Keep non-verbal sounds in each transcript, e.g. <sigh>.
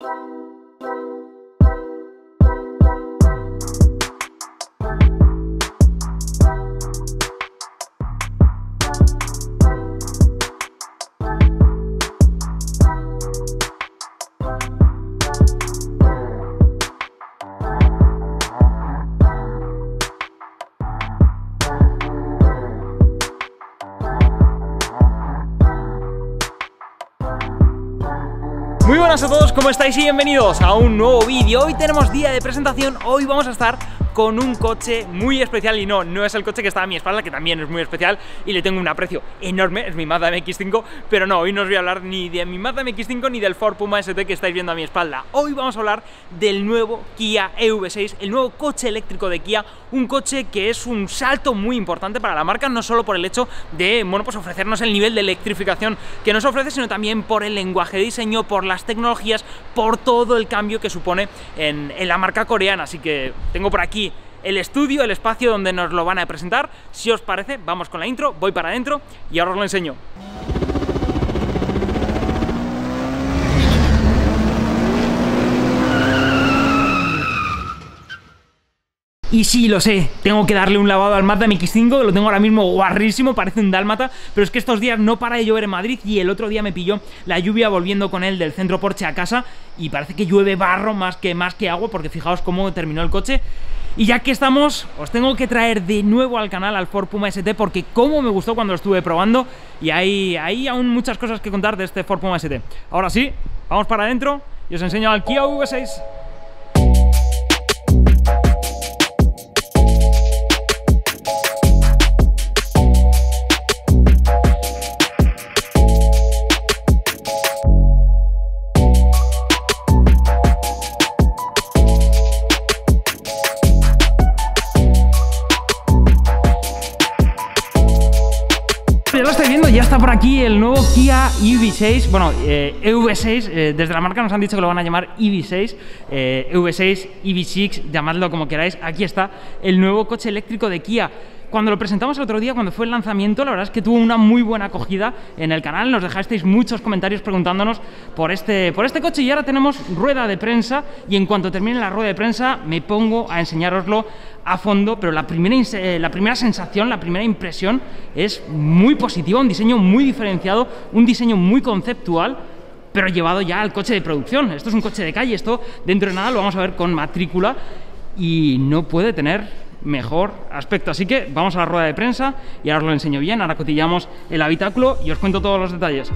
Muy ¿cómo estáis? Y bienvenidos a un nuevo vídeo. Hoy tenemos día de presentación, hoy vamos a estar con un coche muy especial y no, no es el coche que está a mi espalda, que también es muy especial y le tengo un aprecio enorme, es mi Mazda MX-5, pero no, hoy no os voy a hablar ni de mi Mazda MX-5 ni del Ford Puma ST que estáis viendo a mi espalda. Hoy vamos a hablar del nuevo Kia EV6, el nuevo coche eléctrico de Kia, un coche que es un salto muy importante para la marca, no solo por el hecho de, bueno, pues ofrecernos el nivel de electrificación que nos ofrece, sino también por el lenguaje de diseño, por las tecnologías, por todo el cambio que supone en, en la marca coreana. Así que tengo por aquí el estudio, el espacio donde nos lo van a presentar. Si os parece, vamos con la intro, voy para adentro y ahora os lo enseño. Y sí, lo sé, tengo que darle un lavado al Mazda MX-5, lo tengo ahora mismo guarrísimo, parece un dálmata, pero es que estos días no para de llover en Madrid y el otro día me pilló la lluvia volviendo con él del centro Porsche a casa y parece que llueve barro más que, más que agua porque fijaos cómo terminó el coche. Y ya que estamos, os tengo que traer de nuevo al canal al Ford Puma ST porque como me gustó cuando lo estuve probando y hay, hay aún muchas cosas que contar de este Ford Puma ST. Ahora sí, vamos para adentro y os enseño al Kia V6. El nuevo Kia EV6, bueno, eh, EV6, eh, desde la marca nos han dicho que lo van a llamar EV6, eh, EV6, EV6, llamadlo como queráis, aquí está el nuevo coche eléctrico de Kia. Cuando lo presentamos el otro día, cuando fue el lanzamiento, la verdad es que tuvo una muy buena acogida en el canal. Nos dejasteis muchos comentarios preguntándonos por este, por este coche y ahora tenemos rueda de prensa y en cuanto termine la rueda de prensa me pongo a enseñároslo a fondo, pero la primera, eh, la primera sensación, la primera impresión es muy positiva, un diseño muy diferenciado, un diseño muy conceptual pero llevado ya al coche de producción. Esto es un coche de calle, esto dentro de nada lo vamos a ver con matrícula y no puede tener mejor aspecto. Así que vamos a la rueda de prensa y ahora os lo enseño bien, ahora cotillamos el habitáculo y os cuento todos los detalles.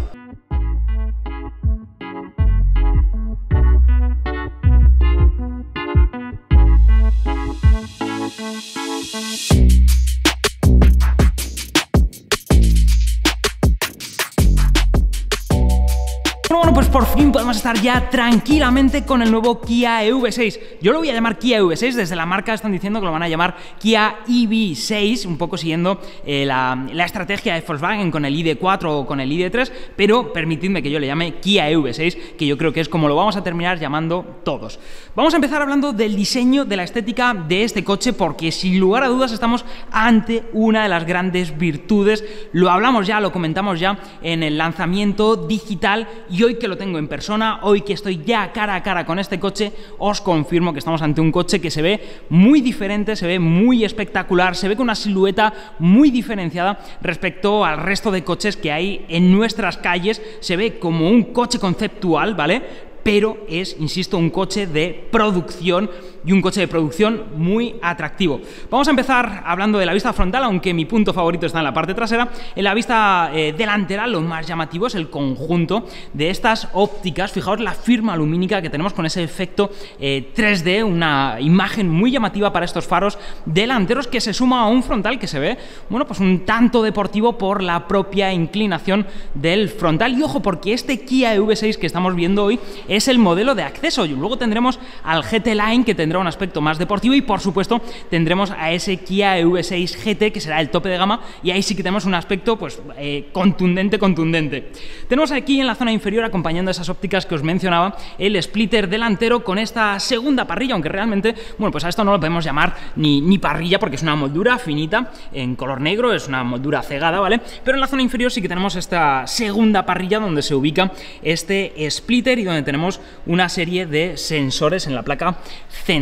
Fin podemos estar ya tranquilamente con el nuevo Kia EV6. Yo lo voy a llamar Kia EV6, desde la marca están diciendo que lo van a llamar Kia EV6, un poco siguiendo eh, la, la, estrategia de Volkswagen con el ID4 o con el ID3, pero permitidme que yo le llame Kia EV6, que yo creo que es como lo vamos a terminar llamando todos. Vamos a empezar hablando del diseño, de la estética de este coche, porque sin lugar a dudas estamos ante una de las grandes virtudes. Lo hablamos ya, lo comentamos ya en el lanzamiento digital y hoy que lo tengo en persona, hoy que estoy ya cara a cara con este coche, os confirmo que estamos ante un coche que se ve muy diferente, se ve muy espectacular, se ve con una silueta muy diferenciada respecto al resto de coches que hay en nuestras calles, se ve como un coche conceptual, ¿vale? pero es, insisto, un coche de producción y un coche de producción muy atractivo. Vamos a empezar hablando de la vista frontal, aunque mi punto favorito está en la parte trasera. En la vista eh, delantera lo más llamativo es el conjunto de estas ópticas. Fijaos la firma lumínica que tenemos con ese efecto eh, 3D, una imagen muy llamativa para estos faros delanteros que se suma a un frontal que se ve, bueno, pues un tanto deportivo por la propia inclinación del frontal. Y ojo, porque este Kia EV6 que estamos viendo hoy es el modelo de acceso. Y luego tendremos al GT Line que tendrá tendrá un aspecto más deportivo y por supuesto tendremos a ese Kia EV6 GT que será el tope de gama y ahí sí que tenemos un aspecto pues eh, contundente, contundente. Tenemos aquí en la zona inferior acompañando esas ópticas que os mencionaba el splitter delantero con esta segunda parrilla, aunque realmente, bueno, pues a esto no lo podemos llamar ni, ni parrilla porque es una moldura finita en color negro, es una moldura cegada, ¿vale? Pero en la zona inferior sí que tenemos esta segunda parrilla donde se ubica este splitter y donde tenemos una serie de sensores en la placa central.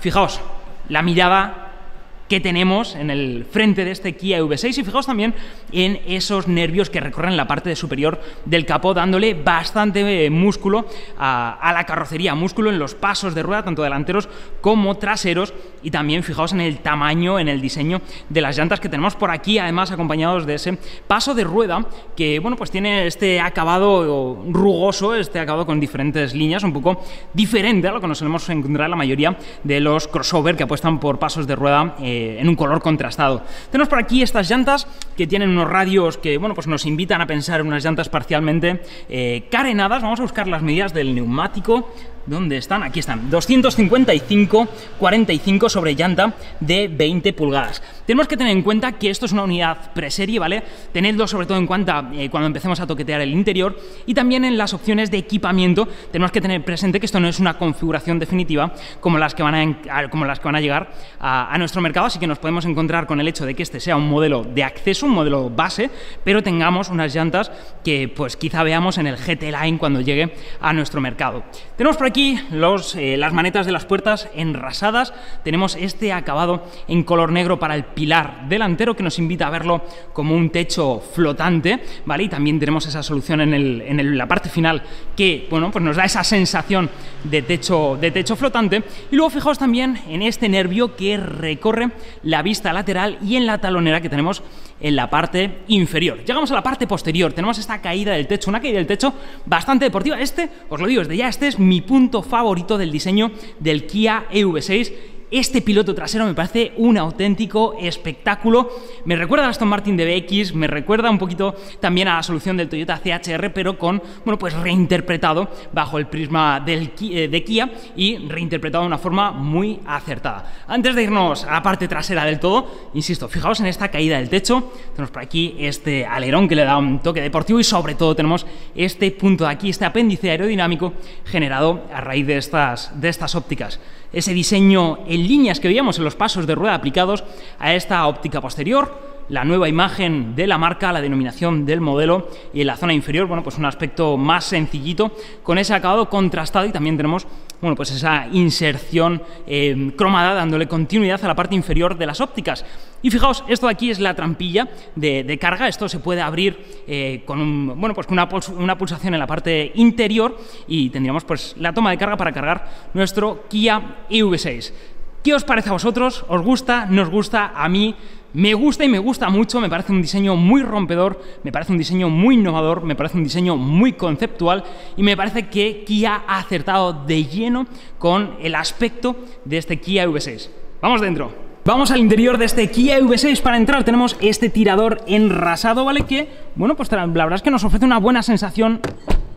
Fijaos, la mirada que tenemos en el frente de este Kia V6. Y fijaos también en esos nervios que recorren la parte superior del capó dándole bastante eh, músculo a, la carrocería, músculo en los pasos de rueda tanto delanteros como traseros. Y también fijaos en el tamaño, en el diseño de las llantas que tenemos por aquí además acompañados de ese paso de rueda que bueno pues tiene este acabado rugoso, este acabado con diferentes líneas un poco diferente a lo que nos solemos encontrar la mayoría de los crossover que apuestan por pasos de rueda eh, en un color contrastado. Tenemos por aquí estas llantas que tienen unos radios que bueno, pues nos invitan a pensar en unas llantas parcialmente eh, carenadas. Vamos a buscar las medidas del neumático ¿Dónde están? Aquí están. 255 45 sobre llanta de 20 pulgadas. Tenemos que tener en cuenta que esto es una unidad preserie, ¿vale? Tenedlo sobre todo en cuenta eh, cuando empecemos a toquetear el interior y también en las opciones de equipamiento tenemos que tener presente que esto no es una configuración definitiva como las que van a, como las que van a llegar a, a nuestro mercado, así que nos podemos encontrar con el hecho de que este sea un modelo de acceso, un modelo base, pero tengamos unas llantas que pues quizá veamos en el GT Line cuando llegue a nuestro mercado. Tenemos por aquí los, eh, las manetas de las puertas enrasadas. Tenemos este acabado en color negro para el pilar delantero que nos invita a verlo como un techo flotante, ¿vale? Y también tenemos esa solución en, el, en la parte final que, bueno, pues nos da esa sensación de techo, de techo flotante. Y luego fijaos también en este nervio que recorre la vista lateral y en la talonera que tenemos en la parte inferior. Llegamos a la parte posterior, tenemos esta caída del techo, una caída del techo bastante deportiva. Este, os lo digo desde ya, este es mi punto favorito del diseño del Kia EV6 este piloto trasero me parece un auténtico espectáculo. Me recuerda a Aston Martin DBX, me recuerda un poquito también a la solución del Toyota CHR, pero con, bueno, pues reinterpretado bajo el prisma eh, de Kia y reinterpretado de una forma muy acertada. Antes de irnos a la parte trasera del todo, insisto, fijaos en esta caída del techo. Tenemos por aquí este alerón que le da un toque deportivo y sobre todo tenemos este punto de aquí, este apéndice aerodinámico generado a raíz de estas, de estas ópticas ese diseño en líneas que veíamos en los pasos de rueda aplicados a esta óptica posterior, la nueva imagen de la marca, la denominación del modelo y en la zona inferior, bueno, pues un aspecto más sencillito con ese acabado contrastado y también tenemos, bueno, pues esa inserción eh, cromada dándole continuidad a la parte inferior de las ópticas. Y fijaos, esto de aquí es la trampilla de, carga, esto se puede abrir eh, con, un, bueno, pues una, una, pulsación en la parte interior y tendríamos pues la toma de carga para cargar nuestro Kia EV6. ¿Qué os parece a vosotros? ¿Os gusta? ¿Nos gusta? A mí me gusta y me gusta mucho, me parece un diseño muy rompedor, me parece un diseño muy innovador, me parece un diseño muy conceptual y me parece que Kia ha acertado de lleno con el aspecto de este Kia V6. Vamos dentro. Vamos al interior de este Kia V6 para entrar. Tenemos este tirador enrasado, ¿vale? Que, bueno, pues la verdad es que nos ofrece una buena sensación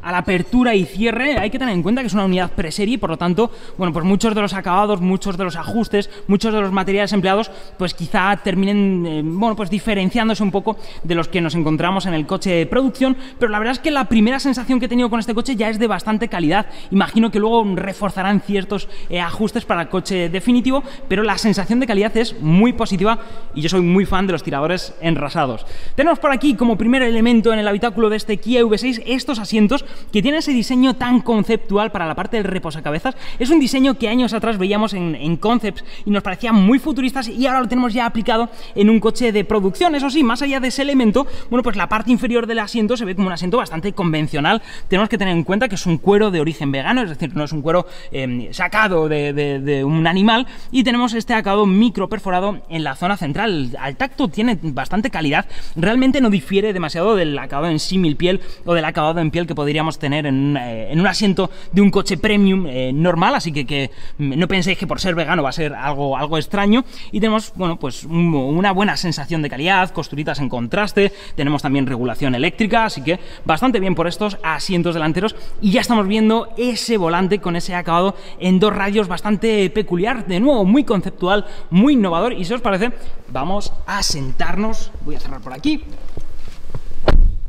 a la apertura y cierre, hay que tener en cuenta que es una unidad preserie por lo tanto, bueno, pues muchos de los acabados, muchos de los ajustes, muchos de los materiales empleados, pues quizá terminen, eh, bueno, pues diferenciándose un poco de los que nos encontramos en el coche de producción, pero la verdad es que la primera sensación que he tenido con este coche ya es de bastante calidad. Imagino que luego reforzarán ciertos eh, ajustes para el coche definitivo, pero la sensación de calidad es muy positiva y yo soy muy fan de los tiradores enrasados. Tenemos por aquí como primer elemento en el habitáculo de este Kia V6 estos asientos que tiene ese diseño tan conceptual para la parte del reposacabezas. Es un diseño que años atrás veíamos en, en concepts y nos parecía muy futuristas y ahora lo tenemos ya aplicado en un coche de producción. Eso sí, más allá de ese elemento, bueno, pues la parte inferior del asiento se ve como un asiento bastante convencional. Tenemos que tener en cuenta que es un cuero de origen vegano, es decir, no es un cuero em, sacado de, un animal y tenemos este acabado micro perforado en la zona central. Al tacto tiene bastante calidad, realmente no difiere demasiado del acabado en símil piel o del acabado en piel que podríamos tener en, un asiento de un coche premium normal, así que, que, no penséis que por ser vegano va a ser algo extraño. Y tenemos, bueno, pues una buena sensación de calidad, costuritas en contraste, tenemos también regulación eléctrica, así que bastante bien por estos asientos delanteros. Y ya estamos viendo ese volante con ese acabado en dos radios bastante peculiar, de nuevo muy conceptual, muy innovador. Y si os parece, vamos a sentarnos. Voy a cerrar por aquí.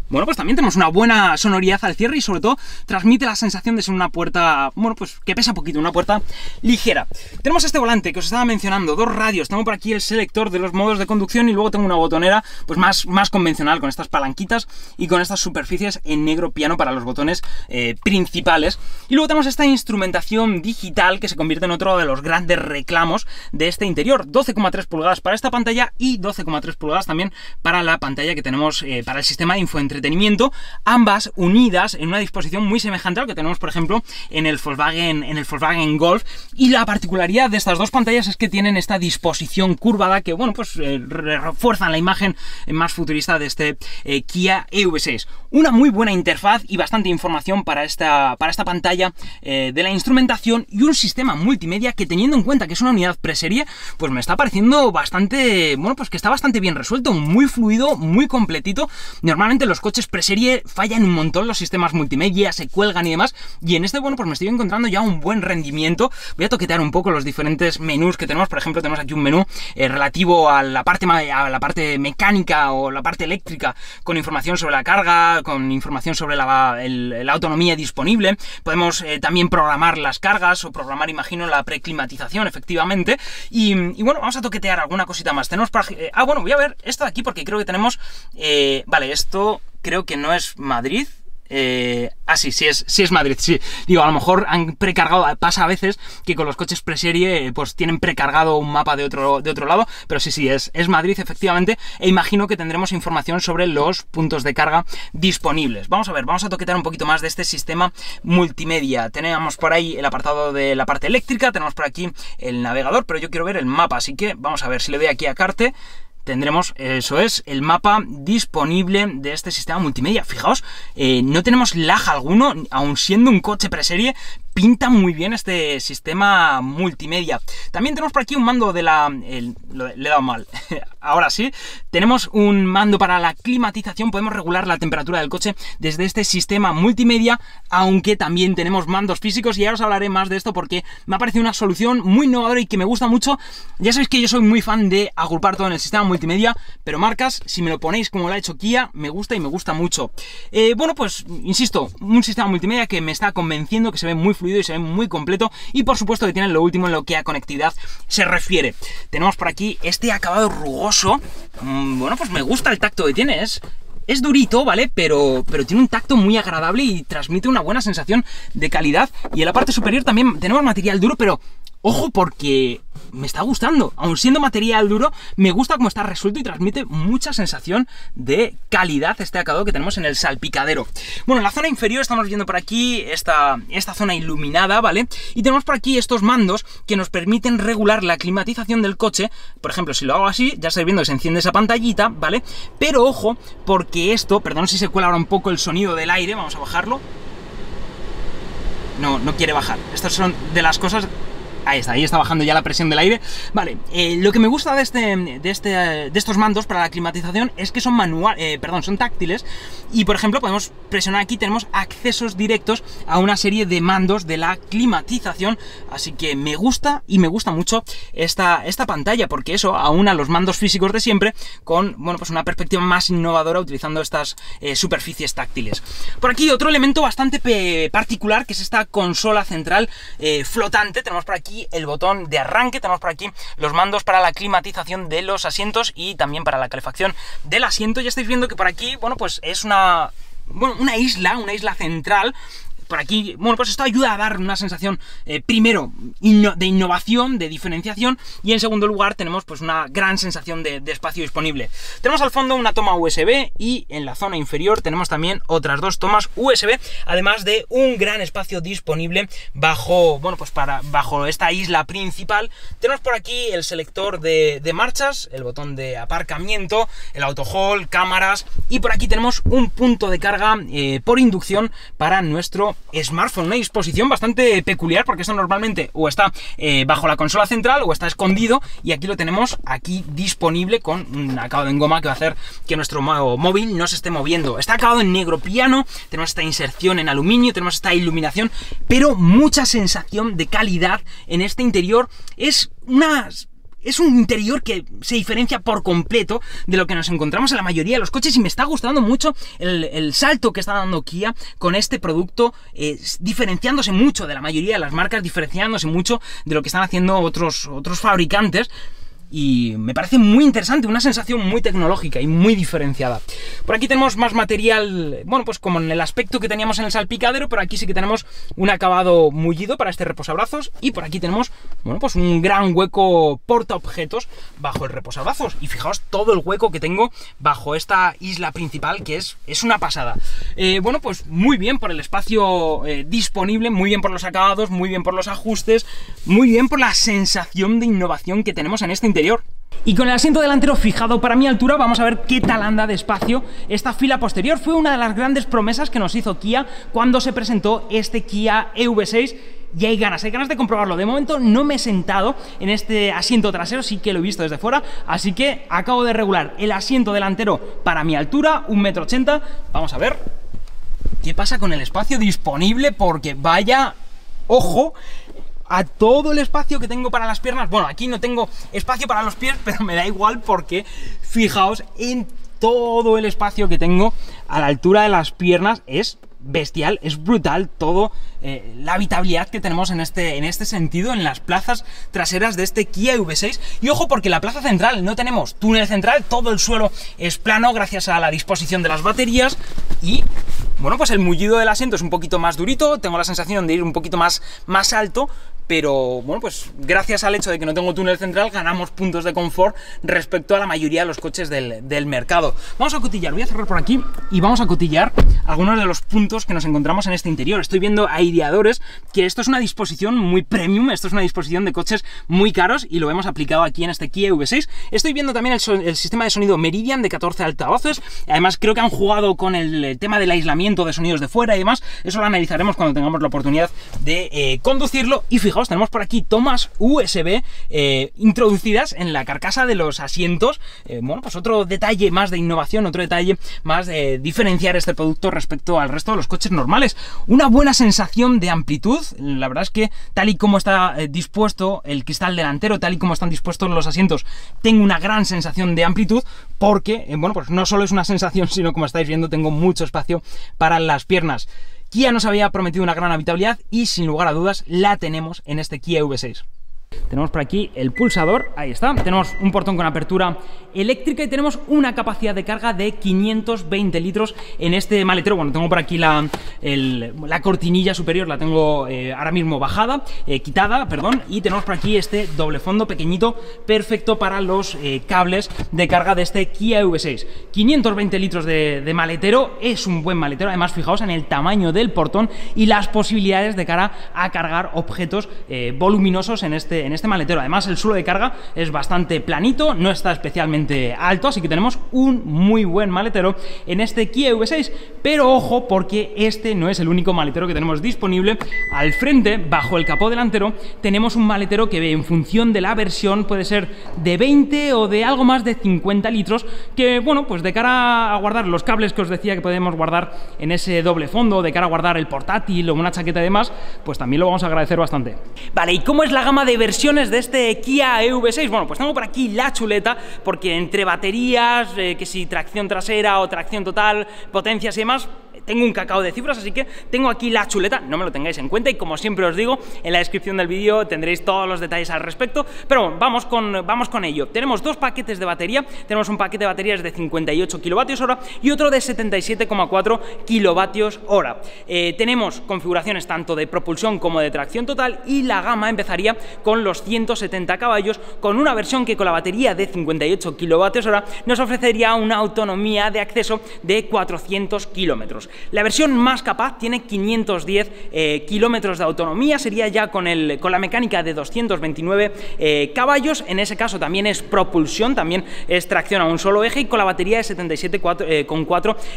Bueno, pues también tenemos una buena sonoridad al cierre y sobre todo transmite la sensación de ser una puerta, bueno, pues que pesa poquito, una puerta ligera. Tenemos este volante que os estaba mencionando, dos radios, tengo por aquí el selector de los modos de conducción y luego tengo una botonera pues más, más convencional con estas palanquitas y con estas superficies en negro piano para los botones eh, principales. Y luego tenemos esta instrumentación digital que se convierte en otro de los grandes reclamos de este interior. 12,3 pulgadas para esta pantalla y 12,3 pulgadas también para la pantalla que tenemos eh, para el sistema de entretenimiento, ambas unidas en una disposición muy semejante a lo que tenemos, por ejemplo, en el Volkswagen, en el Volkswagen Golf. Y la particularidad de estas dos pantallas es que tienen esta disposición curvada que, bueno, pues eh, refuerzan la imagen más futurista de este eh, Kia EV6. Una muy buena interfaz y bastante información para esta, para esta pantalla eh, de la instrumentación y un sistema multimedia que teniendo en cuenta que es una unidad preserie, pues me está pareciendo bastante, bueno, pues que está bastante bien resuelto, muy fluido, muy completito. Normalmente los coches preserie fallan un montón los sistemas multimedia, se cuelgan y demás. Y en este, bueno, pues me estoy encontrando ya un buen rendimiento. Voy a toquetear un poco los diferentes menús que tenemos. Por ejemplo, tenemos aquí un menú eh, relativo a la, parte, a la parte mecánica o la parte eléctrica con información sobre la carga, con información sobre la, autonomía disponible. Podemos eh, también programar las cargas o programar, imagino, la preclimatización, efectivamente. Y, bueno, vamos a toquetear alguna cosita más. Tenemos para... Eh, ah, bueno, voy a ver esto de aquí porque creo que tenemos... vale, esto creo que no es Madrid. Eh, ah, sí, sí es, sí es Madrid, sí. Digo, a lo mejor han precargado, pasa a veces que con los coches preserie pues tienen precargado un mapa de otro, de otro lado, pero sí, sí, es, es Madrid efectivamente, e imagino que tendremos información sobre los puntos de carga disponibles. Vamos a ver, vamos a toquetar un poquito más de este sistema multimedia. Tenemos por ahí el apartado de la parte eléctrica, tenemos por aquí el navegador, pero yo quiero ver el mapa, así que vamos a ver si le doy aquí a Carte tendremos, eso es, el mapa disponible de este sistema multimedia. Fijaos, eh, no tenemos lag alguno, aun siendo un coche preserie, pinta muy bien este sistema multimedia. También tenemos por aquí un mando de la... le he dado mal. <laughs> Ahora sí. Tenemos un mando para la climatización. Podemos regular la temperatura del coche desde este sistema multimedia, aunque también tenemos mandos físicos. Y ahora os hablaré más de esto porque me ha parecido una solución muy innovadora y que me gusta mucho. Ya sabéis que yo soy muy fan de agrupar todo en el sistema multimedia, pero marcas, si me lo ponéis como lo ha hecho Kia, me gusta y me gusta mucho. Eh, bueno, pues, insisto, un sistema multimedia que me está convenciendo, que se ve muy fluido y se ve muy completo y por supuesto que tiene lo último en lo que a conectividad se refiere. Tenemos por aquí este acabado rugoso, mm, bueno pues me gusta el tacto que tiene, es, es durito, ¿vale? Pero, pero tiene un tacto muy agradable y transmite una buena sensación de calidad. Y en la parte superior también tenemos material duro, pero Ojo porque me está gustando, aun siendo material duro, me gusta cómo está resuelto y transmite mucha sensación de calidad este acabado que tenemos en el salpicadero. Bueno, en la zona inferior estamos viendo por aquí esta, esta zona iluminada, ¿vale? Y tenemos por aquí estos mandos que nos permiten regular la climatización del coche. Por ejemplo, si lo hago así, ya estáis viendo se enciende esa pantallita, ¿vale? Pero ojo, porque esto, perdón si se cuela ahora un poco el sonido del aire, vamos a bajarlo. No, no quiere bajar. Estas son de las cosas Ahí está, ahí está bajando ya la presión del aire. Vale, eh, lo que me gusta de, este, de, este, de estos mandos para la climatización es que son manual, eh, perdón, son táctiles y por ejemplo podemos presionar aquí, tenemos accesos directos a una serie de mandos de la climatización, así que me gusta y me gusta mucho esta, esta pantalla porque eso aúna los mandos físicos de siempre con, bueno, pues una perspectiva más innovadora utilizando estas eh, superficies táctiles. Por aquí otro elemento bastante particular que es esta consola central flotante, tenemos por aquí el botón de arranque, tenemos por aquí los mandos para la climatización de los asientos y también para la calefacción del asiento. Ya estáis viendo que por aquí, bueno, pues es una, bueno, una isla, una isla central por aquí, bueno, pues esto ayuda a dar una sensación, eh, primero, de innovación, de diferenciación, y en segundo lugar tenemos pues una gran sensación de, espacio disponible. Tenemos al fondo una toma USB y en la zona inferior tenemos también otras dos tomas USB, además de un gran espacio disponible bajo, bueno, pues para, bajo esta isla principal. Tenemos por aquí el selector de, marchas, el botón de aparcamiento, el auto hold, cámaras, y por aquí tenemos un punto de carga eh, por inducción para nuestro smartphone. Una disposición bastante peculiar porque esto normalmente o está eh, bajo la consola central o está escondido y aquí lo tenemos aquí disponible con un acabado en goma que va a hacer que nuestro móvil no se esté moviendo. Está acabado en negro piano, tenemos esta inserción en aluminio, tenemos esta iluminación, pero mucha sensación de calidad en este interior. Es una es un interior que se diferencia por completo de lo que nos encontramos en la mayoría de los coches y me está gustando mucho el, salto que está dando Kia con este producto, eh, diferenciándose mucho de la mayoría de las marcas, diferenciándose mucho de lo que están haciendo otros, otros fabricantes y me parece muy interesante, una sensación muy tecnológica y muy diferenciada. Por aquí tenemos más material, bueno, pues como en el aspecto que teníamos en el salpicadero, pero aquí sí que tenemos un acabado mullido para este reposabrazos y por aquí tenemos, bueno, pues un gran hueco porta objetos bajo el reposabrazos y fijaos todo el hueco que tengo bajo esta isla principal que es, es una pasada. Eh, bueno, pues muy bien por el espacio eh, disponible, muy bien por los acabados, muy bien por los ajustes, muy bien por la sensación de innovación que tenemos en este y con el asiento delantero fijado para mi altura, vamos a ver qué tal anda de espacio esta fila posterior. Fue una de las grandes promesas que nos hizo Kia cuando se presentó este Kia EV6 y hay ganas, hay ganas de comprobarlo. De momento no me he sentado en este asiento trasero, sí que lo he visto desde fuera, así que acabo de regular el asiento delantero para mi altura, 1,80m. Vamos a ver qué pasa con el espacio disponible, porque vaya, ojo, a todo el espacio que tengo para las piernas. Bueno, aquí no tengo espacio para los pies, <laughs> pero me da igual porque fijaos en todo el espacio que tengo a la altura de las piernas. Es bestial, es brutal todo eh, la habitabilidad que tenemos en este, en este sentido en las plazas traseras de este Kia V6 y ojo porque la plaza central no tenemos túnel central, todo el suelo es plano gracias a la disposición de las baterías y bueno pues el mullido del asiento es un poquito más durito, tengo la sensación de ir un poquito más, más alto pero bueno, pues gracias al hecho de que no tengo túnel central ganamos puntos de confort respecto a la mayoría de los coches del, mercado. Vamos a cotillar, voy a cerrar por aquí y vamos a cotillar algunos de los puntos que nos encontramos en este interior. Estoy viendo aireadores, que esto es una disposición muy premium, esto es una disposición de coches muy caros y lo hemos aplicado aquí en este Kia V6. Estoy viendo también el, sistema de sonido Meridian de 14 altavoces, además creo que han jugado con el tema del aislamiento de sonidos de fuera y demás, eso lo analizaremos cuando tengamos la oportunidad de eh, conducirlo y tenemos por aquí tomas USB eh, introducidas en la carcasa de los asientos. Eh, bueno, pues otro detalle más de innovación, otro detalle más de diferenciar este producto respecto al resto de los coches normales. Una buena sensación de amplitud, la verdad es que tal y como está eh, dispuesto el cristal delantero, tal y como están dispuestos los asientos, tengo una gran sensación de amplitud porque, bueno, pues no solo es una sensación, <laughs> sino como estáis viendo, tengo mucho espacio para las piernas. Kia nos había prometido una gran habitabilidad y sin lugar a dudas la tenemos en este Kia V6. Tenemos por aquí el pulsador, ahí está. Tenemos un portón con apertura eléctrica y tenemos una capacidad de carga de 520 litros en este maletero. Bueno, tengo por aquí la, la cortinilla superior, la tengo eh, ahora mismo bajada, eh, quitada, perdón. Y tenemos por aquí este doble fondo pequeñito, perfecto para los eh, cables de carga de este Kia V6. 520 litros de, de maletero, es un buen maletero. Además, fijaos en el tamaño del portón y las posibilidades de cara a cargar objetos voluminosos en este en este maletero. Además, el suelo de carga es bastante planito, no está especialmente alto, así que tenemos un muy buen maletero en este Kia V6. Pero ojo, porque este no es el único maletero que tenemos disponible. Al frente, bajo el capó delantero, tenemos un maletero que en función de la versión puede ser de 20 o de algo más de 50 litros, que bueno, pues de cara a guardar los cables que os decía que podemos guardar en ese doble fondo, de cara a guardar el portátil o una chaqueta de más, pues también lo vamos a agradecer bastante. Vale, ¿y cómo es la gama de versiones de este Kia EV6? Bueno, pues tengo por aquí la chuleta, porque entre baterías, eh, que si tracción trasera o tracción total, potencias y demás, tengo un cacao de cifras, así que tengo aquí la chuleta, no me lo tengáis en cuenta y como siempre os digo, en la descripción del vídeo tendréis todos los detalles al respecto, pero bueno, vamos con, vamos con ello. Tenemos dos paquetes de batería, tenemos un paquete de baterías de 58 kilovatios hora y otro de 77,4 kilovatios hora. Eh, tenemos configuraciones tanto de propulsión como de tracción total y la gama empezaría con los 170 caballos con una versión que con la batería de 58 kilovatios hora nos ofrecería una autonomía de acceso de 400 kilómetros. La versión más capaz tiene 510 eh, kilómetros de autonomía, sería ya con, el, con la mecánica de 229 eh, caballos, en ese caso también es propulsión, también es tracción a un solo eje y con la batería de 77,4 eh,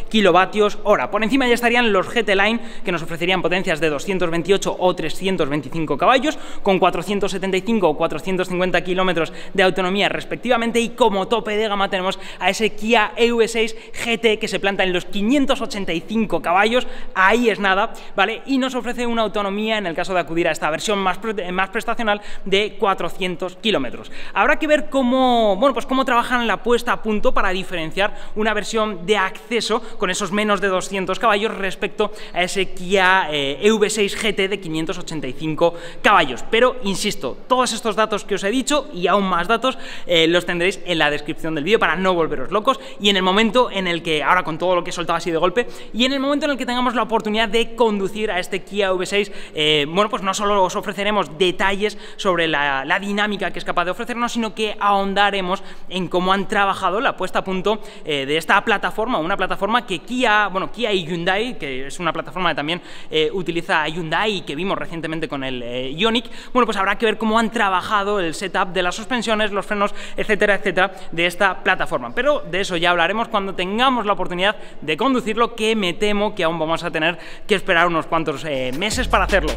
kilovatios hora. Por encima ya estarían los GT Line que nos ofrecerían potencias de 228 o 325 caballos con 475 o 450 kilómetros de autonomía respectivamente y como tope de gama tenemos a ese Kia EV6 GT que se planta en los 585 caballos, ahí es nada, ¿vale? Y nos ofrece una autonomía en el caso de acudir a esta versión más, más prestacional de 400 kilómetros. Habrá que ver cómo, bueno, pues cómo trabajan la puesta a punto para diferenciar una versión de acceso con esos menos de 200 caballos respecto a ese Kia eh, EV6 GT de 585 caballos. Pero, insisto, todos estos datos que os he dicho y aún más datos eh, los tendréis en la descripción del vídeo para no volveros locos y en el momento en el que, ahora con todo lo que he soltado así de golpe, y en el momento en el que tengamos la oportunidad de conducir a este Kia EV6, eh, bueno, pues no solo os ofreceremos detalles sobre la, dinámica que es capaz de ofrecernos, sino que ahondaremos en cómo han trabajado la puesta a punto eh, de esta plataforma, una plataforma que Kia, bueno, Kia y Hyundai, que es una plataforma que también eh, utiliza Hyundai y que vimos recientemente con el Ioniq, bueno, pues habrá que ver cómo han trabajado el setup de las suspensiones, los frenos, etcétera, etcétera, de esta plataforma. Pero de eso ya hablaremos cuando tengamos la oportunidad de conducirlo, que me que aún vamos a tener que esperar unos cuantos meses para hacerlo.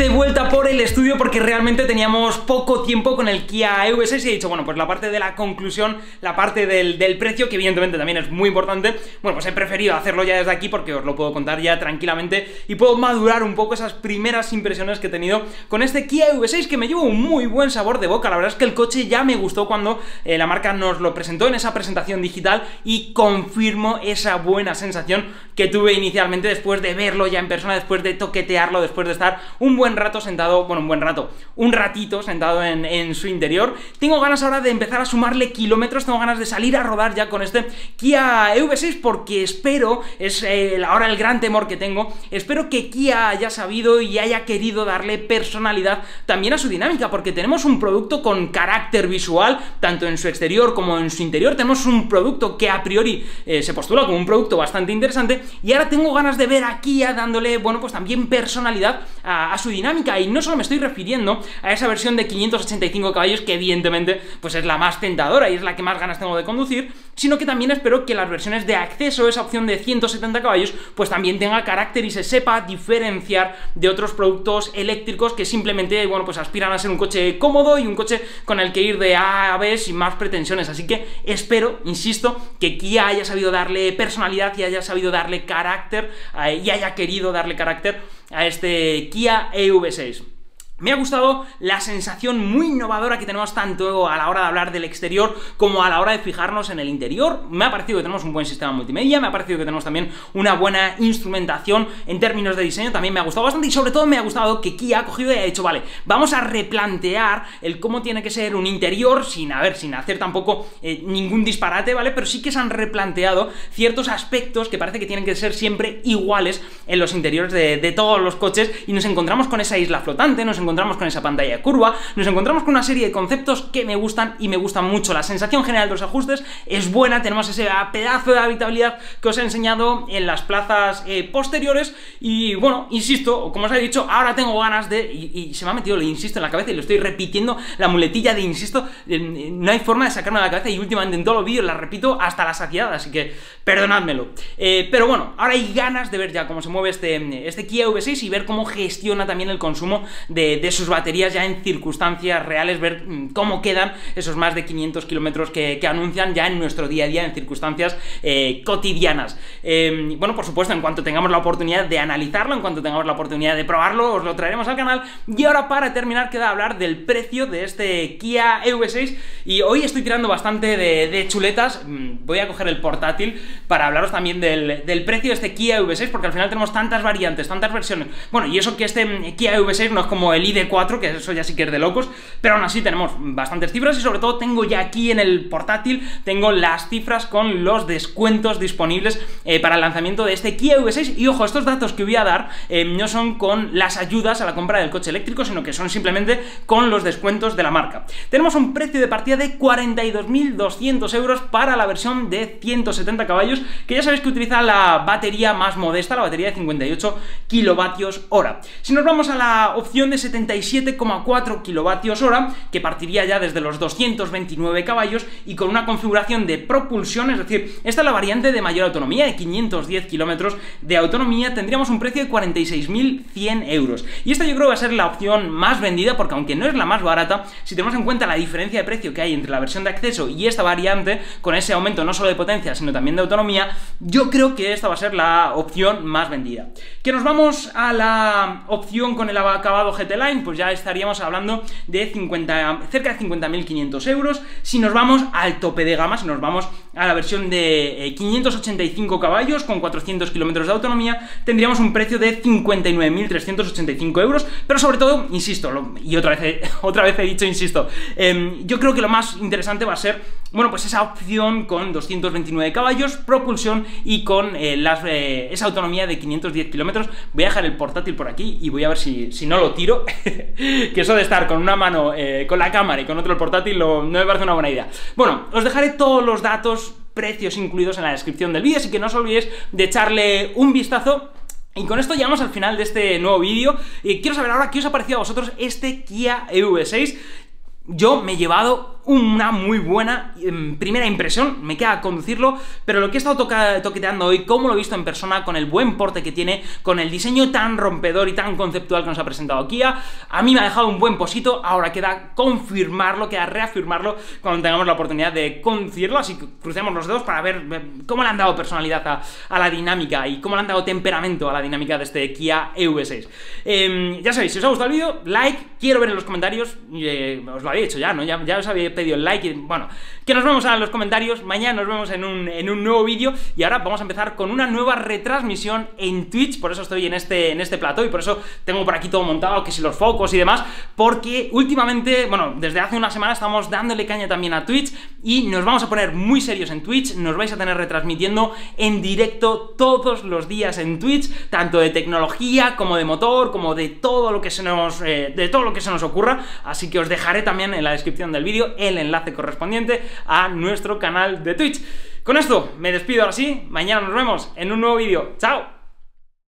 De vuelta por el estudio porque realmente teníamos poco tiempo con el Kia EV6 y he dicho, bueno, pues la parte de la conclusión, la parte del, precio, que evidentemente también es muy importante, bueno, pues he preferido hacerlo ya desde aquí porque os lo puedo contar ya tranquilamente y puedo madurar un poco esas primeras impresiones que he tenido con este Kia EV6 que me llevo un muy buen sabor de boca. La verdad es que el coche ya me gustó cuando eh, la marca nos lo presentó en esa presentación digital y confirmo esa buena sensación que tuve inicialmente después de verlo ya en persona, después de toquetearlo, después de estar un buen rato sentado, bueno, un buen rato, un ratito sentado en, su interior. Tengo ganas ahora de empezar a sumarle kilómetros, tengo ganas de salir a rodar ya con este Kia EV6 porque espero, es eh, ahora el gran temor que tengo, espero que Kia haya sabido y haya querido darle personalidad también a su dinámica, porque tenemos un producto con carácter visual, tanto en su exterior como en su interior, tenemos un producto que a priori eh, se postula como un producto bastante interesante, y ahora tengo ganas de ver a Kia dándole, bueno, pues también personalidad a, a, su dinámica. Y no solo me estoy refiriendo a esa versión de 585 caballos, que evidentemente pues es la más tentadora y es la que más ganas tengo de conducir, sino que también espero que las versiones de acceso, esa opción de 170 caballos, pues también tenga carácter y se sepa diferenciar de otros productos eléctricos que simplemente, bueno, pues aspiran a ser un coche cómodo y un coche con el que ir de A a B sin más pretensiones. Así que espero, insisto, que Kia haya sabido darle personalidad y haya sabido darle carácter eh, y haya querido darle carácter a este Kia EV6. Me ha gustado la sensación muy innovadora que tenemos tanto a la hora de hablar del exterior como a la hora de fijarnos en el interior. Me ha parecido que tenemos un buen sistema multimedia, me ha parecido que tenemos también una buena instrumentación en términos de diseño, también me ha gustado bastante y sobre todo me ha gustado que Kia ha cogido y ha dicho, vale, vamos a replantear el cómo tiene que ser un interior sin, a ver, sin hacer tampoco eh, ningún disparate, ¿vale? Pero sí que se han replanteado ciertos aspectos que parece que tienen que ser siempre iguales en los interiores de, todos los coches y nos encontramos con esa isla flotante, encontramos con esa pantalla curva, nos encontramos con una serie de conceptos que me gustan y me gustan mucho. La sensación general de los ajustes es buena, tenemos ese pedazo de habitabilidad que os he enseñado en las plazas eh, posteriores y bueno, insisto, como os he dicho, ahora tengo ganas de, y, se me ha metido lo insisto en la cabeza y lo estoy repitiendo, la muletilla de insisto, no hay forma de sacarme de la cabeza y últimamente en todos los vídeos la repito hasta la saciedad, así que perdonádmelo. Eh, pero bueno, ahora hay ganas de ver ya cómo se mueve este, este Kia V6 y ver cómo gestiona también el consumo de, de sus baterías ya en circunstancias reales, ver mm, cómo quedan esos más de 500 kilómetros que, anuncian ya en nuestro día a día en circunstancias eh, cotidianas. Em, bueno, por supuesto, en cuanto tengamos la oportunidad de analizarlo, en cuanto tengamos la oportunidad de probarlo, os lo traeremos al canal. Y ahora para terminar queda hablar del precio de este Kia EV6 y hoy estoy tirando bastante de, chuletas, mm, voy a coger el portátil para hablaros también del, del precio de este Kia EV6 porque al final tenemos tantas variantes, tantas versiones. Bueno, y eso que este mm, Kia EV6 no es como el ID4, que eso ya sí que es de locos, pero aún así tenemos bastantes cifras y sobre todo tengo ya aquí en el portátil, tengo las cifras con los descuentos disponibles eh, para el lanzamiento de este Kia EV6 y ojo, estos datos que voy a dar eh, no son con las ayudas a la compra del coche eléctrico, sino que son simplemente con los descuentos de la marca. Tenemos un precio de partida de 42.200 euros para la versión de 170 caballos, que ya sabéis que utiliza la batería más modesta, la batería de 58 kilovatios hora. Si nos vamos a la opción de 77,4 kilovatios hora, que partiría ya desde los 229 caballos y con una configuración de propulsión, es decir, esta es la variante de mayor autonomía, de 510 kilómetros de autonomía, tendríamos un precio de 46.100 euros. Y esta yo creo que va a ser la opción más vendida, porque aunque no es la más barata, si tenemos en cuenta la diferencia de precio que hay entre la versión de acceso y esta variante, con ese aumento no solo de potencia, sino también de autonomía, yo creo que esta va a ser la opción más vendida. Que nos vamos a la opción con el acabado GT Pues ya estaríamos hablando de 50, cerca de 50.500 euros. Si nos vamos al tope de gama, si nos vamos a la versión de 585 eh, caballos con 400 kilómetros de autonomía, tendríamos un precio de 59.385 euros, pero sobre todo, insisto, y otra vez, <laughs> otra vez he dicho, insisto, em, yo creo que lo más interesante va a ser, bueno, pues esa opción con 229 caballos, propulsión y con eh, eh, esa autonomía de 510 kilómetros. Voy a dejar el portátil por aquí y voy a ver si, si no lo tiro, <laughs> que eso de estar con una mano eh, con la cámara y con otro el portátil no me parece una buena idea. Bueno, os dejaré todos los datos, precios incluidos en la descripción del vídeo, así que no os olvidéis de echarle un vistazo y con esto llegamos al final de este nuevo vídeo. Quiero saber ahora qué os ha parecido a vosotros este Kia EV6. Yo me he llevado una muy buena em, primera impresión, me queda conducirlo, pero lo que he estado toqueteando hoy, cómo lo he visto en persona, con el buen porte que tiene, con el diseño tan rompedor y tan conceptual que nos ha presentado Kia, a mí me ha dejado un buen posito, ahora queda confirmarlo, queda reafirmarlo cuando tengamos la oportunidad de conducirlo, así que crucemos los dedos para ver cómo le han dado personalidad a, la dinámica y cómo le han dado temperamento a la dinámica de este Kia EV6. Em, ya sabéis, si os ha gustado el vídeo, like, quiero ver en los comentarios, eh, os lo había dicho ya, ¿no? Ya, ya os había pedido el like. Y, bueno, que nos vemos a los comentarios. Mañana nos vemos en un, en un nuevo vídeo. Y ahora vamos a empezar con una nueva retransmisión en Twitch. Por eso estoy en este, en este plató y por eso tengo por aquí todo montado, que si los focos y demás. Porque últimamente, bueno, desde hace una semana estamos dándole caña también a Twitch. Y nos vamos a poner muy serios en Twitch. Nos vais a tener retransmitiendo en directo todos los días en Twitch. Tanto de tecnología como de motor, como de todo lo que se nos, eh, de todo lo que se nos ocurra. Así que os dejaré también en la descripción del vídeo el enlace correspondiente a nuestro canal de Twitch. Con esto me despido ahora sí, mañana nos vemos en un nuevo vídeo. ¡Chao!